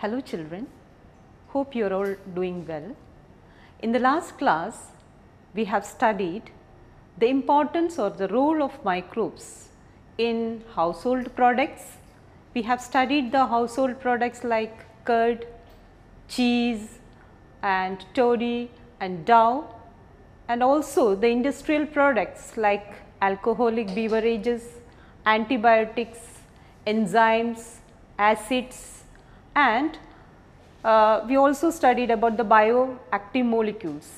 Hello children, hope you are all doing well. In the last class, we have studied the importance or the role of microbes in household products. We have studied the household products like curd, cheese and toddy and dough and also the industrial products like alcoholic beverages, antibiotics, enzymes, acids and uh, we also studied about the bioactive molecules.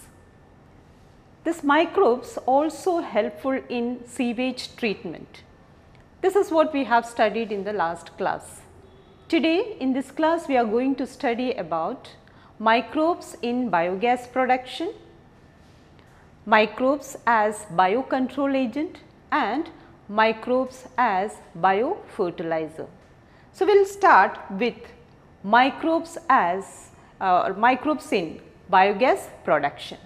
This microbes also helpful in sewage treatment. This is what we have studied in the last class. Today in this class we are going to study about microbes in biogas production, microbes as biocontrol agent and microbes as biofertilizer. So, we will start with microbes as uh, microbes in biogas production.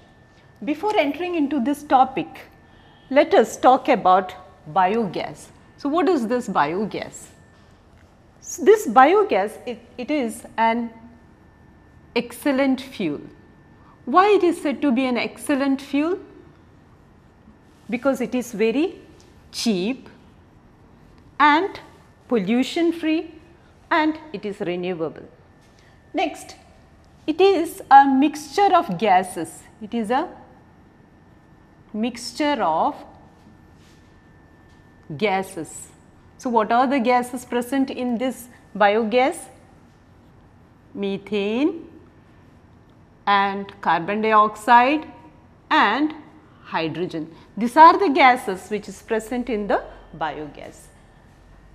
Before entering into this topic, let us talk about biogas. So, what is this biogas? So, this biogas it, it is an excellent fuel. Why it is said to be an excellent fuel? Because it is very cheap and pollution free and it is renewable. Next, it is a mixture of gases. It is a mixture of gases. So, what are the gases present in this biogas? Methane and carbon dioxide and hydrogen. These are the gases which is present in the biogas.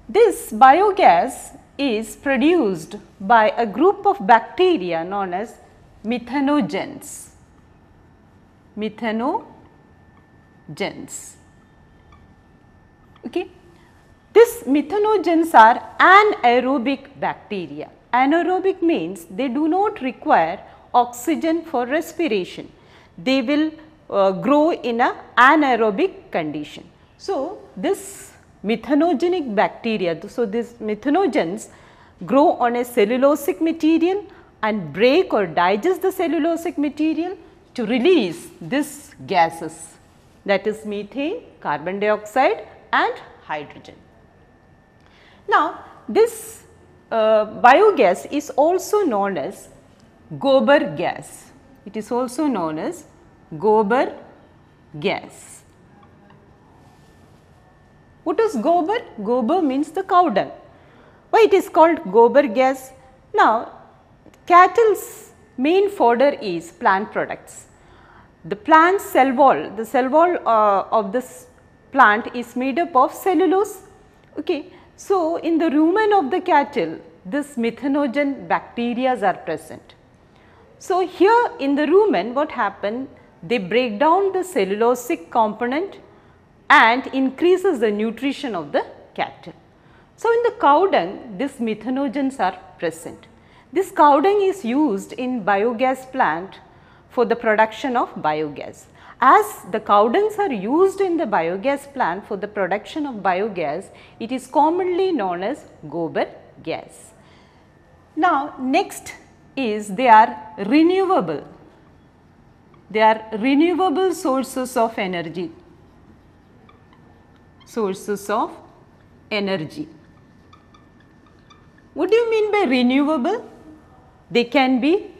This biogas is produced by a group of bacteria known as methanogens. Methanogens. Okay. These methanogens are anaerobic bacteria. Anaerobic means they do not require oxygen for respiration. They will uh, grow in a anaerobic condition. So, this methanogenic bacteria, so these methanogens grow on a cellulosic material and break or digest the cellulosic material to release these gases that is methane, carbon dioxide and hydrogen. Now, this uh, biogas is also known as gobar gas. It is also known as gobar gas. What is gobar? Gobar means the cow dung. Why it is called gobar gas? Now, cattle's main fodder is plant products. The plant cell wall, the cell wall uh, of this plant is made up of cellulose. Okay. So, in the rumen of the cattle, this methanogen bacteria are present. So, here in the rumen what happened? They break down the cellulosic component and increases the nutrition of the cattle. So, in the cow dung these methanogens are present. This cow dung is used in biogas plant for the production of biogas. As the cow dungs are used in the biogas plant for the production of biogas, it is commonly known as gobar gas. Now, next is they are renewable. They are renewable sources of energy, sources of energy. What do you mean by renewable? They can be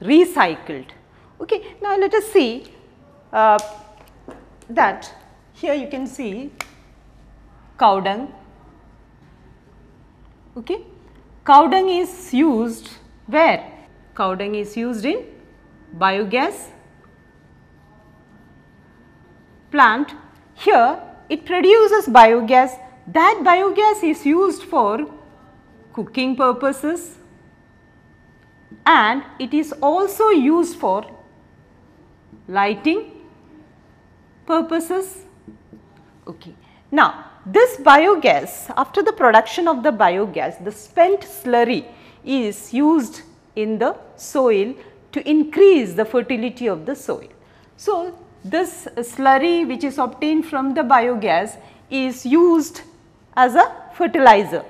recycled. Okay. Now, let us see uh, that here you can see cow dung. Okay. Cow dung is used where? Cow dung is used in biogas plant. Here it produces biogas. That biogas is used for cooking purposes and it is also used for lighting purposes. Okay. Now, this biogas after the production of the biogas the spent slurry is used in the soil to increase the fertility of the soil. So, this slurry which is obtained from the biogas is used as a fertilizer.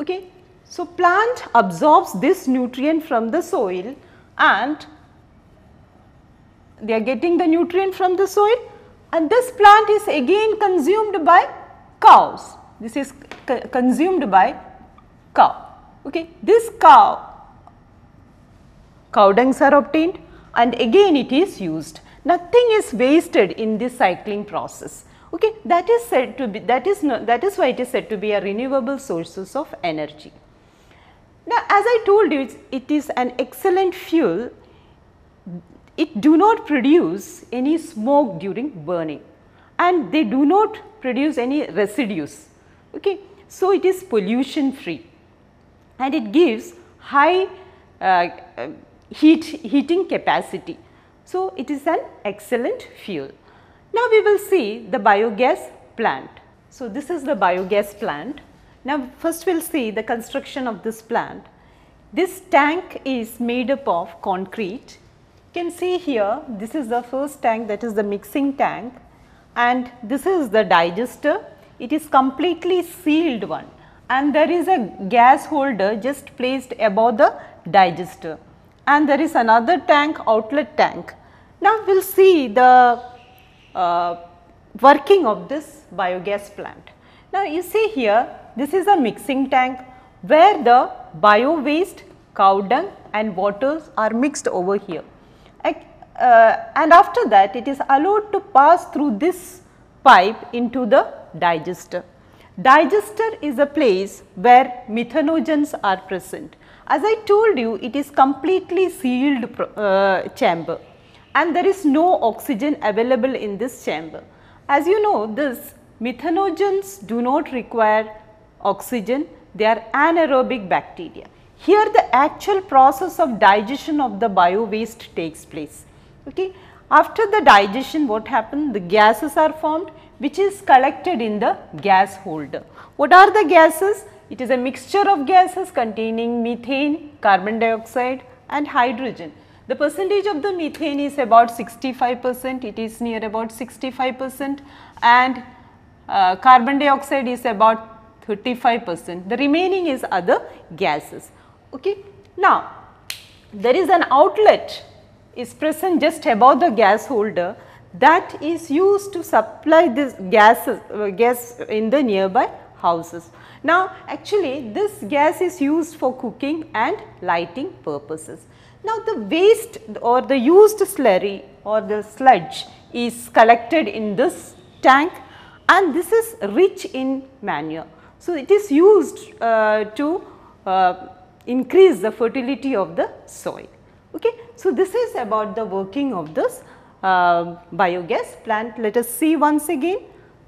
Okay. So, plant absorbs this nutrient from the soil and they are getting the nutrient from the soil and this plant is again consumed by cows. This is consumed by cow. Okay. This cow, cow dungs are obtained and again it is used. Nothing is wasted in this cycling process. Okay. That is said to be, that is, no, that is why it is said to be a renewable sources of energy. Now, as I told you, it is an excellent fuel. It do not produce any smoke during burning and they do not produce any residues. Okay. So, it is pollution free and it gives high uh, heat heating capacity. So, it is an excellent fuel. Now, we will see the biogas plant. So, this is the biogas plant. Now, first we will see the construction of this plant. This tank is made up of concrete. You can see here, this is the first tank that is the mixing tank and this is the digester. It is completely sealed one and there is a gas holder just placed above the digester and there is another tank outlet tank. Now, we will see the uh, working of this biogas plant. Now, you see here this is a mixing tank where the bio waste, cow dung and waters are mixed over here. Uh, and after that it is allowed to pass through this pipe into the digester. Digester is a place where methanogens are present. As I told you it is completely sealed uh, chamber and there is no oxygen available in this chamber. As you know this methanogens do not require oxygen, they are anaerobic bacteria. Here the actual process of digestion of the bio waste takes place. Okay. After the digestion what happens? The gases are formed which is collected in the gas holder. What are the gases? It is a mixture of gases containing methane, carbon dioxide and hydrogen. The percentage of the methane is about 65 percent, it is near about 65 percent and uh, carbon dioxide is about 35 percent. The remaining is other gases. Okay. Now, there is an outlet is present just above the gas holder that is used to supply this gases, uh, gas in the nearby houses. Now, actually this gas is used for cooking and lighting purposes. Now, the waste or the used slurry or the sludge is collected in this tank and this is rich in manure. So, it is used uh, to uh, increase the fertility of the soil. Okay. So, this is about the working of this uh, biogas plant. Let us see once again.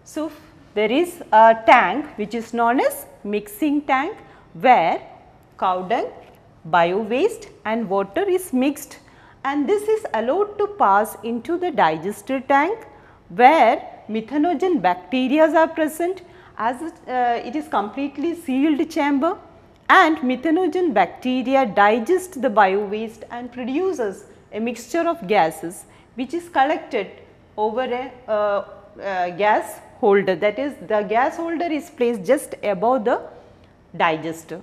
So, there is a tank which is known as mixing tank where cow dung, bio waste and water is mixed. And this is allowed to pass into the digester tank where methanogen bacteria are present. As it, uh, it is completely sealed chamber and methanogen bacteria digest the bio waste and produces a mixture of gases which is collected over a uh, uh, gas holder that is the gas holder is placed just above the digester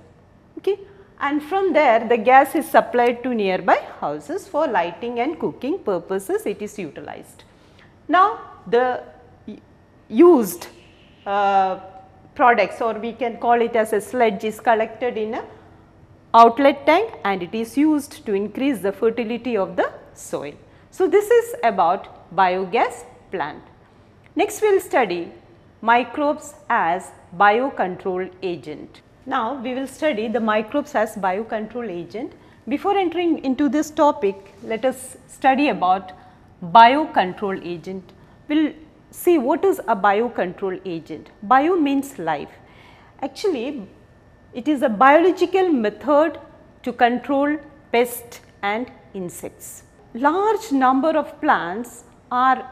okay and from there the gas is supplied to nearby houses for lighting and cooking purposes it is utilized. Now the used uh, products or we can call it as a sludge is collected in a outlet tank and it is used to increase the fertility of the soil. So, this is about biogas plant. Next we will study microbes as biocontrol agent. Now, we will study the microbes as biocontrol agent. Before entering into this topic, let us study about biocontrol agent. We will see what is a biocontrol agent. Bio means life. Actually, it is a biological method to control pests and insects large number of plants are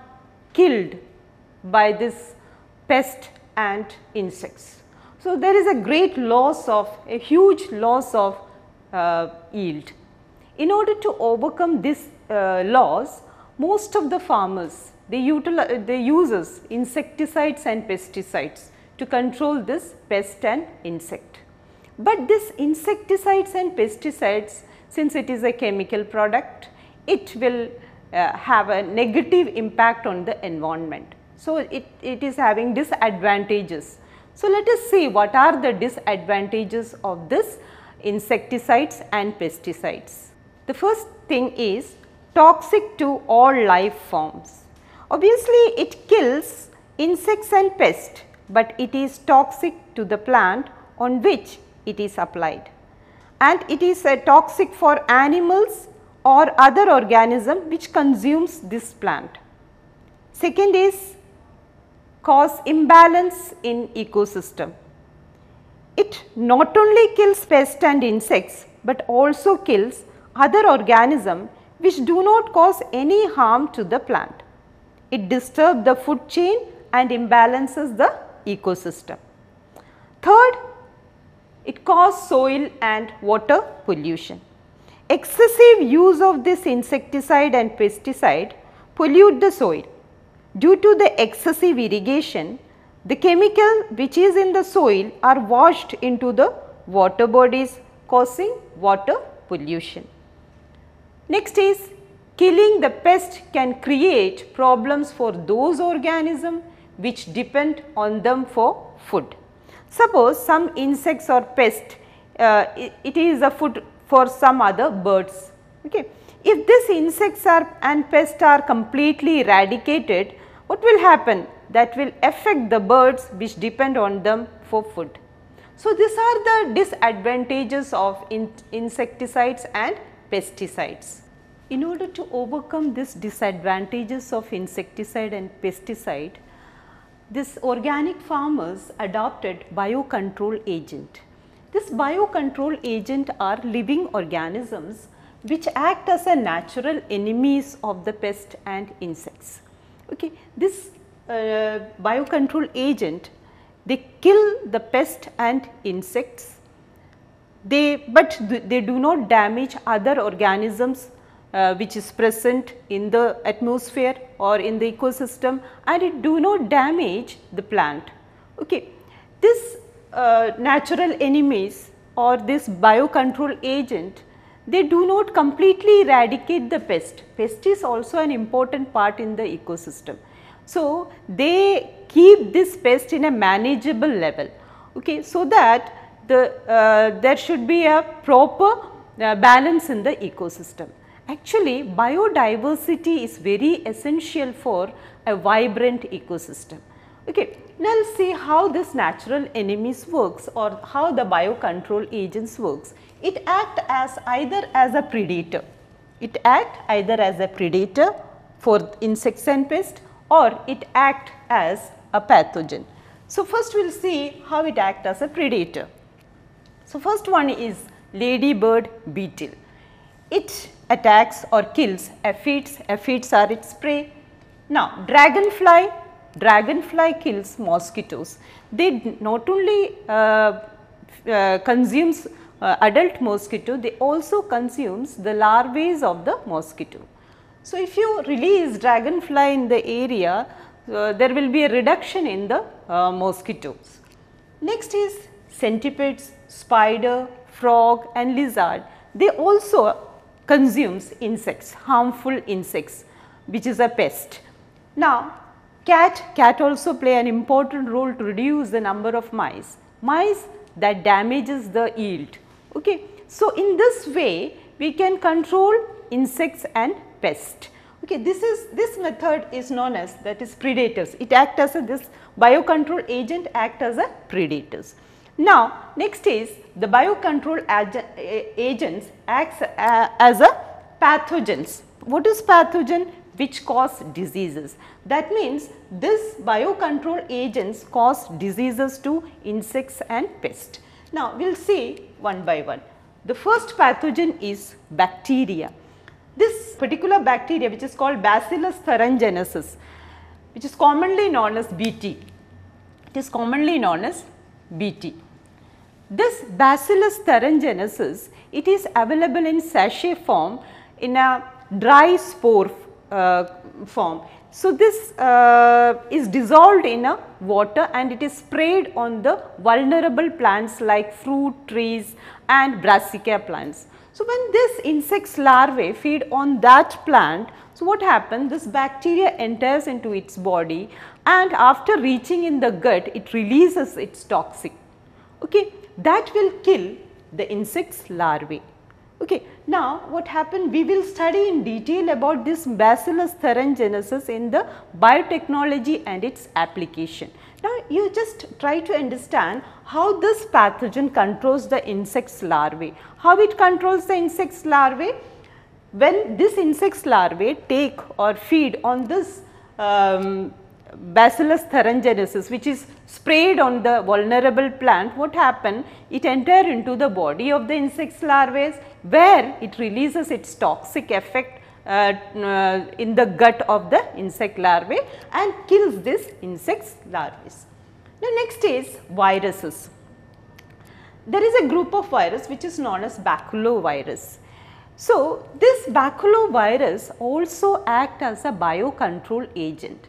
killed by this pest and insects. So, there is a great loss of a huge loss of uh, yield. In order to overcome this uh, loss, most of the farmers they utilize they uses insecticides and pesticides to control this pest and insect. But this insecticides and pesticides since it is a chemical product, it will uh, have a negative impact on the environment. So, it, it is having disadvantages. So, let us see what are the disadvantages of this insecticides and pesticides. The first thing is toxic to all life forms. Obviously, it kills insects and pests, but it is toxic to the plant on which it is applied and it is uh, toxic for animals or other organism which consumes this plant. Second is cause imbalance in ecosystem. It not only kills pests and insects, but also kills other organisms which do not cause any harm to the plant. It disturbs the food chain and imbalances the ecosystem. Third, it causes soil and water pollution. Excessive use of this insecticide and pesticide pollute the soil. Due to the excessive irrigation, the chemical which is in the soil are washed into the water bodies causing water pollution. Next is killing the pest can create problems for those organisms which depend on them for food. Suppose some insects or pest, uh, it, is a food for some other birds. Okay. If these insects are and pests are completely eradicated, what will happen? That will affect the birds which depend on them for food. So, these are the disadvantages of in insecticides and pesticides. In order to overcome these disadvantages of insecticide and pesticide, this organic farmers adopted biocontrol agent. This biocontrol agent are living organisms which act as a natural enemies of the pest and insects. Okay. This uh, biocontrol agent they kill the pest and insects they but they do not damage other organisms uh, which is present in the atmosphere or in the ecosystem and it do not damage the plant. Okay. This uh, natural enemies or this biocontrol agent they do not completely eradicate the pest. Pest is also an important part in the ecosystem. So, they keep this pest in a manageable level okay, so that the uh, there should be a proper uh, balance in the ecosystem. Actually biodiversity is very essential for a vibrant ecosystem. Okay. Now, let us see how this natural enemies works or how the biocontrol agents works. It act as either as a predator, it act either as a predator for insects and pests or it act as a pathogen. So, first we will see how it act as a predator. So, first one is ladybird beetle. It attacks or kills aphids, aphids are its prey. Now, dragonfly dragonfly kills mosquitoes. They not only uh, uh, consumes uh, adult mosquito, they also consumes the larvae of the mosquito. So, if you release dragonfly in the area, uh, there will be a reduction in the uh, mosquitoes. Next is centipedes, spider, frog and lizard. They also consumes insects, harmful insects which is a pest. Now, Cat, cat also play an important role to reduce the number of mice, mice that damages the yield. Okay. So, in this way we can control insects and pest. Okay, this is this method is known as that is predators. It act as a this biocontrol agent act as a predators. Now, next is the biocontrol agents acts uh, as a pathogens. What is pathogen? Which cause diseases. That means, this biocontrol agents cause diseases to insects and pests. Now, we will see one by one. The first pathogen is bacteria. This particular bacteria which is called Bacillus thuringiensis which is commonly known as BT. It is commonly known as BT. This Bacillus thuringiensis it is available in sachet form in a dry spore uh, form. So, this uh, is dissolved in a water and it is sprayed on the vulnerable plants like fruit trees and brassica plants. So, when this insect's larvae feed on that plant, so what happens? This bacteria enters into its body and after reaching in the gut, it releases its toxic. Okay, that will kill the insect's larvae. Okay. Now, what happened? We will study in detail about this Bacillus thuringiensis in the biotechnology and its application. Now, you just try to understand how this pathogen controls the insect's larvae. How it controls the insect's larvae? When this insect's larvae take or feed on this um, Bacillus thuringiensis which is sprayed on the vulnerable plant, what happen? It enter into the body of the insect's larvae where it releases its toxic effect uh, uh, in the gut of the insect larvae and kills this insect's larvae. Now, next is viruses. There is a group of virus which is known as baculovirus. So, this baculovirus also act as a biocontrol agent.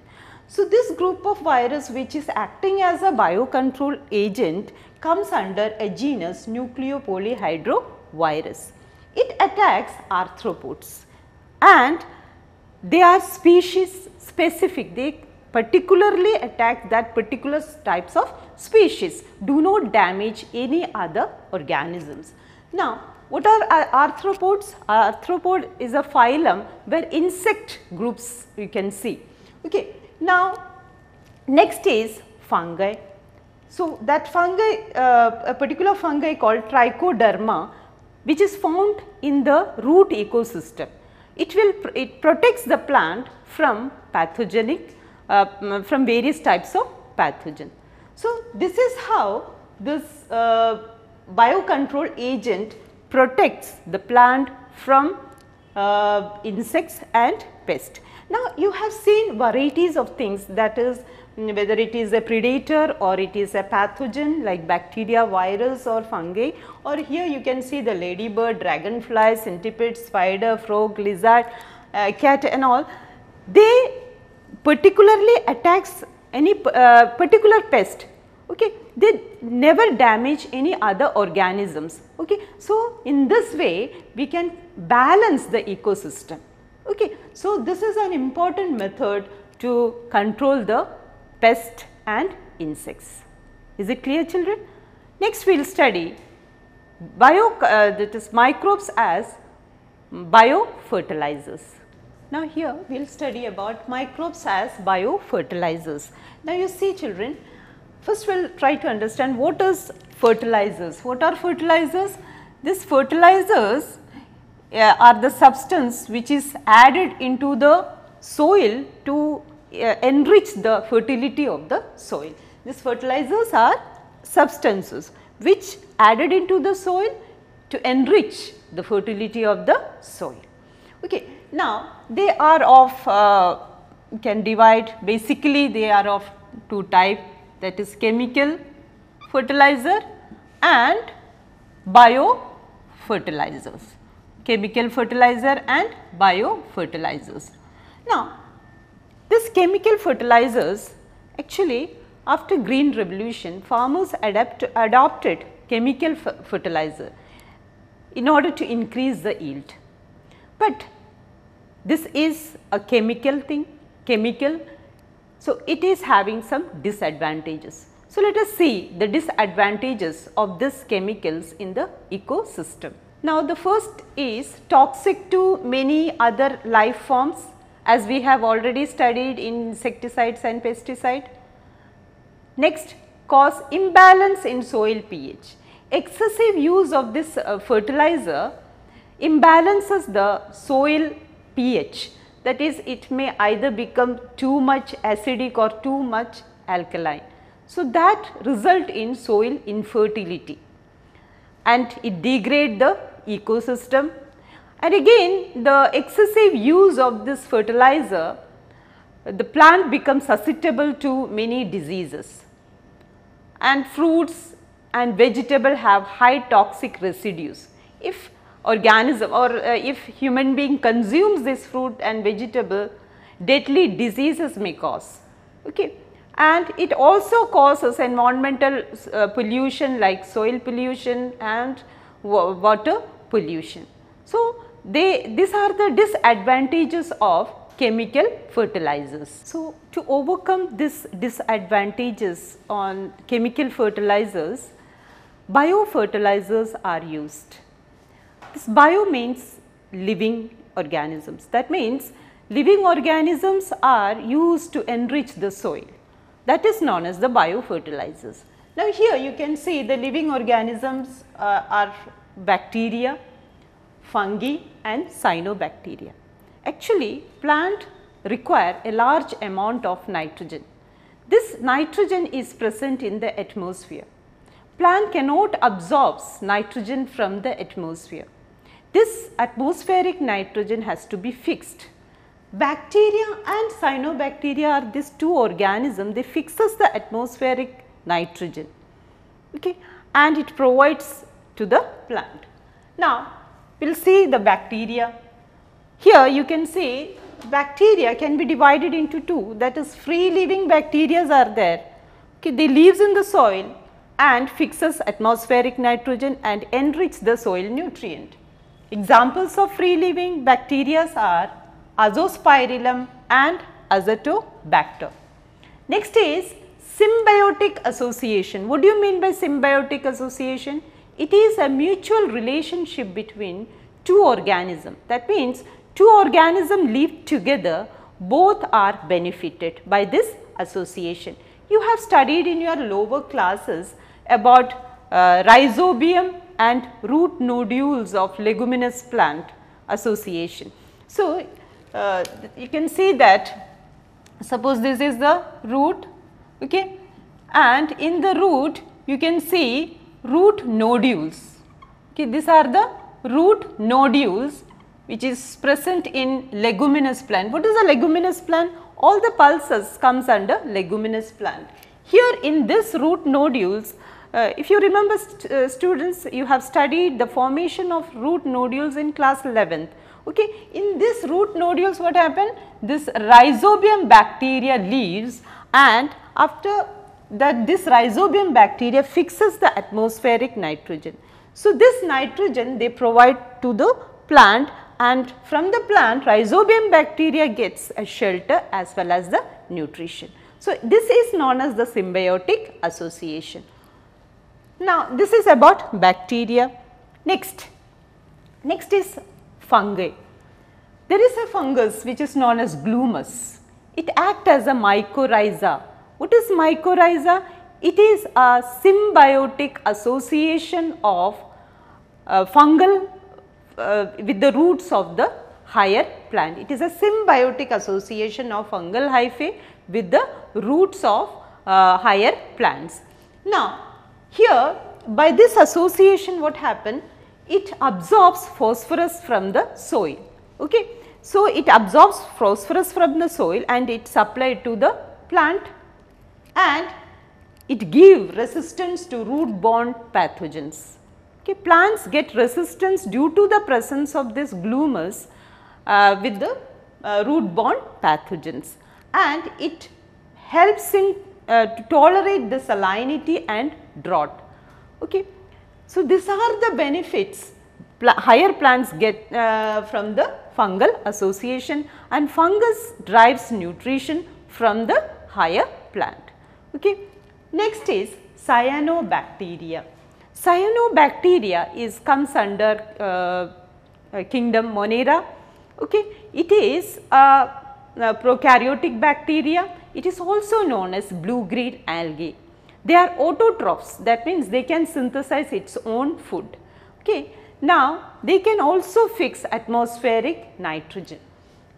So, this group of virus which is acting as a biocontrol agent comes under a genus nucleopolyhedrovirus. It attacks arthropods and they are species specific. They particularly attack that particular types of species, do not damage any other organisms. Now, what are arthropods? Arthropod is a phylum where insect groups you can see. Okay. Now, next is fungi. So, that fungi, uh, a particular fungi called trichoderma which is found in the root ecosystem. It will, it protects the plant from pathogenic, uh, from various types of pathogen. So, this is how this uh, biocontrol agent protects the plant from uh, insects and pests. Now, you have seen varieties of things. That is whether it is a predator or it is a pathogen like bacteria, virus or fungi. Or here you can see the ladybird, dragonfly, centipede, spider, frog, lizard, uh, cat and all. They particularly attacks any uh, particular pest okay? They never damage any other organisms okay? So in this way we can balance the ecosystem Okay. So, this is an important method to control the pest and insects. Is it clear children? Next we will study bio uh, that is microbes as biofertilizers. Now, here we will study about microbes as biofertilizers. Now, you see children, first we will try to understand what is fertilizers. What are fertilizers? These fertilizers uh, are the substance which is added into the soil to uh, enrich the fertility of the soil. These fertilizers are substances which added into the soil to enrich the fertility of the soil. Okay. Now, they are of uh, can divide basically they are of two type that is chemical fertilizer and bio fertilizers chemical fertilizer and biofertilizers. Now, this chemical fertilizers actually after green revolution farmers adapt, adopted chemical fertilizer in order to increase the yield. But this is a chemical thing, chemical. So, it is having some disadvantages. So, let us see the disadvantages of these chemicals in the ecosystem. Now, the first is toxic to many other life forms as we have already studied in insecticides and pesticide. Next, cause imbalance in soil pH. Excessive use of this uh, fertilizer imbalances the soil pH that is it may either become too much acidic or too much alkaline. So, that result in soil infertility and it degrade the ecosystem. And again the excessive use of this fertilizer, the plant becomes susceptible to many diseases and fruits and vegetable have high toxic residues. If organism or uh, if human being consumes this fruit and vegetable, deadly diseases may cause. Okay. And it also causes environmental uh, pollution like soil pollution and water pollution. So, they these are the disadvantages of chemical fertilizers. So, to overcome this disadvantages on chemical fertilizers, biofertilizers are used. This bio means living organisms. That means living organisms are used to enrich the soil. That is known as the biofertilizers. Now, here you can see the living organisms uh, are bacteria, fungi and cyanobacteria. Actually, plant require a large amount of nitrogen. This nitrogen is present in the atmosphere. Plant cannot absorb nitrogen from the atmosphere. This atmospheric nitrogen has to be fixed. Bacteria and cyanobacteria are these two organisms, they fixes the atmospheric nitrogen okay, and it provides to the plant. Now, we will see the bacteria. Here you can see bacteria can be divided into two that is free living bacteria are there. Okay, they lives in the soil and fixes atmospheric nitrogen and enrich the soil nutrient. Examples of free living bacteria are Azospirillum and Azotobacter. Next is symbiotic association. What do you mean by symbiotic association? It is a mutual relationship between two organisms. That means two organisms live together, both are benefited by this association. You have studied in your lower classes about uh, rhizobium and root nodules of leguminous plant association. So, uh, you can see that suppose this is the root okay, and in the root you can see root nodules. Okay, these are the root nodules which is present in leguminous plant. What is a leguminous plant? All the pulses comes under leguminous plant. Here in this root nodules, uh, if you remember st uh, students, you have studied the formation of root nodules in class 11th. Okay. In this root nodules what happened? This rhizobium bacteria leaves and after that this rhizobium bacteria fixes the atmospheric nitrogen. So, this nitrogen they provide to the plant and from the plant rhizobium bacteria gets a shelter as well as the nutrition. So, this is known as the symbiotic association. Now, this is about bacteria. Next, next is fungi. There is a fungus which is known as Glomus. It acts as a mycorrhiza what is mycorrhiza? It is a symbiotic association of uh, fungal uh, with the roots of the higher plant. It is a symbiotic association of fungal hyphae with the roots of uh, higher plants. Now, here by this association what happened? It absorbs phosphorus from the soil. Okay. So, it absorbs phosphorus from the soil and it supplied to the plant and it give resistance to root borne pathogens. Okay, plants get resistance due to the presence of this Glomus uh, with the uh, root borne pathogens and it helps in uh, to tolerate the salinity and drought. Okay. So, these are the benefits higher plants get uh, from the fungal association and fungus drives nutrition from the higher plant. Okay. Next is cyanobacteria. Cyanobacteria is comes under uh, uh, kingdom Monera. Okay. It is a, a prokaryotic bacteria. It is also known as blue green algae. They are autotrophs that means they can synthesize its own food. Okay. Now, they can also fix atmospheric nitrogen.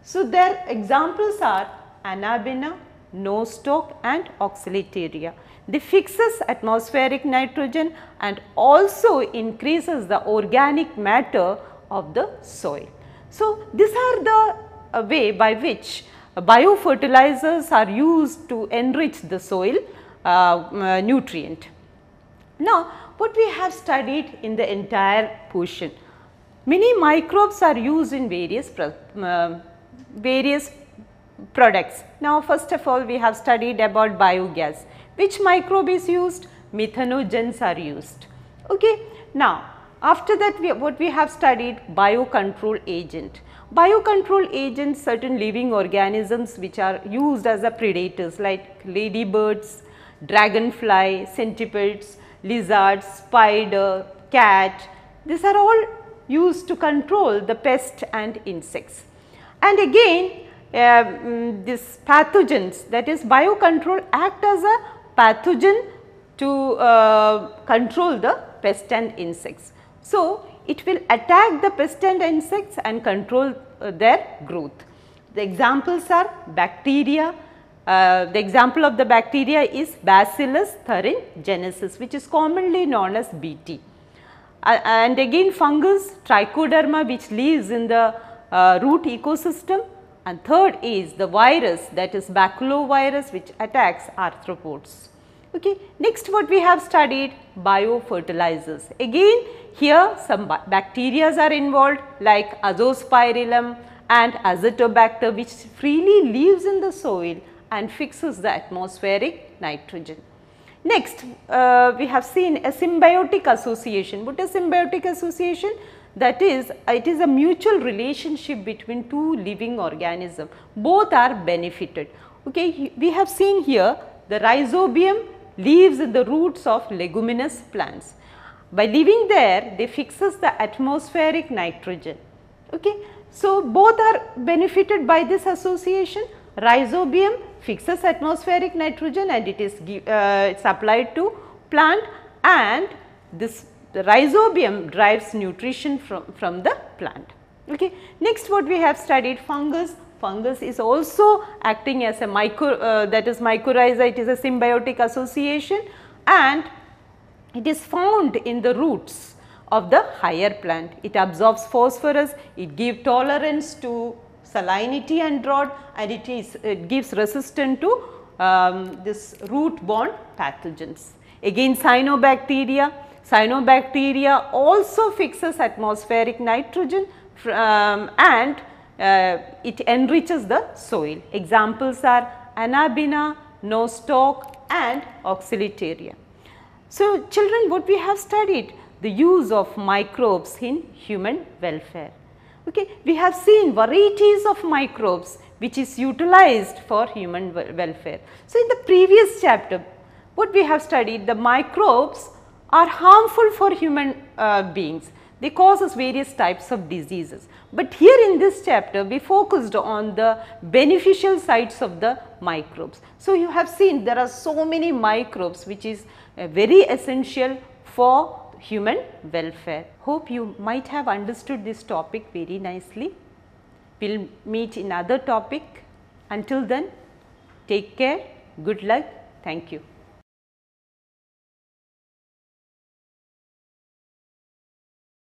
So, their examples are Anabaena, nostoc and Oscillatoria. They fixes atmospheric nitrogen and also increases the organic matter of the soil. So, these are the uh, way by which biofertilizers are used to enrich the soil uh, uh, nutrient. Now, what we have studied in the entire portion, many microbes are used in various, uh, various products. Now, first of all we have studied about biogas. Which microbe is used? Methanogens are used. Okay. Now, after that we, what we have studied biocontrol agent. Biocontrol agents certain living organisms which are used as a predators like ladybirds, dragonfly, centipedes, lizards, spider, cat. These are all used to control the pest and insects. And again uh, this pathogens that is biocontrol act as a pathogen to uh, control the pest and insects. So, it will attack the pest and insects and control uh, their growth. The examples are bacteria, uh, the example of the bacteria is Bacillus thuringiensis which is commonly known as BT. Uh, and again fungus trichoderma which lives in the uh, root ecosystem and third is the virus that is baculovirus which attacks arthropods. Okay. Next what we have studied biofertilizers. Again here some bacteria are involved like azospirillum and azotobacter which freely lives in the soil and fixes the atmospheric nitrogen. Next uh, we have seen a symbiotic association. What is symbiotic association? That is it is a mutual relationship between two living organisms both are benefited. Okay, we have seen here the rhizobium in the roots of leguminous plants. By living there they fixes the atmospheric nitrogen. Okay. So, both are benefited by this association rhizobium fixes atmospheric nitrogen and it is uh, supplied to plant and this rhizobium drives nutrition from, from the plant. Okay. Next what we have studied fungus, fungus is also acting as a micro uh, that is mycorrhiza it is a symbiotic association and it is found in the roots of the higher plant. It absorbs phosphorus, it gives tolerance to salinity and drought and it is it gives resistance to um, this root borne pathogens. Again cyanobacteria, cyanobacteria also fixes atmospheric nitrogen um, and uh, it enriches the soil. Examples are Anabaena, nostoc and Oscillatoria. So, children what we have studied the use of microbes in human welfare. Okay. We have seen varieties of microbes which is utilized for human welfare. So, in the previous chapter what we have studied the microbes are harmful for human uh, beings. They cause us various types of diseases. But here in this chapter we focused on the beneficial sides of the microbes. So, you have seen there are so many microbes which is uh, very essential for human welfare. Hope you might have understood this topic very nicely. We will meet in other topic. Until then, take care, good luck, thank you.